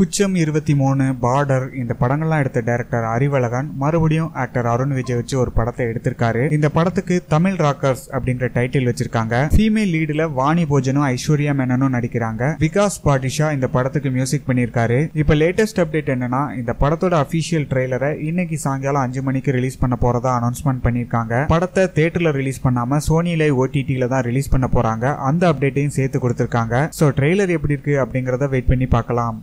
குச்சம் இருபத்தி மூணு பார்டர் இந்த படங்கள்லாம் எடுத்த டைரக்டர் அறிவழகன் மறுபடியும் ஆக்டர் அருண் விஜய் வச்சு ஒரு படத்தை எடுத்திருக்காரு. இந்த படத்துக்கு தமிழ் ராக்கர்ஸ் அப்படின்ற டைட்டில் வச்சிருக்காங்க. ஃபீமேல் லீடுல வாணி போஜனும் ஐஸ்வர்யா மேனனும் நடிக்கிறாங்க. விகாஸ் பாட்டிஷா இந்த படத்துக்கு மியூசிக் பண்ணியிருக்காரு. இப்ப லேட்டஸ்ட் அப்டேட் என்னன்னா இந்த படத்தோட அபிஷியல் ட்ரெய்லரை இன்னைக்கு சாயங்காலம் அஞ்சு மணிக்கு ரிலீஸ் பண்ண போறதா அனௌன்ஸ்மெண்ட் பண்ணியிருக்காங்க. படத்தை தேட்டர்ல ரிலீஸ் பண்ணாம சோனியில ஓடிடியில தான் ரிலீஸ் பண்ண போறாங்க. அந்த அப்டேட்டையும் சேர்த்து கொடுத்திருக்காங்க. சோ ட்ரெய்லர் எப்படி இருக்கு அப்படிங்கறத வெயிட் பண்ணி பார்க்கலாம்.